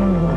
Lord.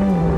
Bye.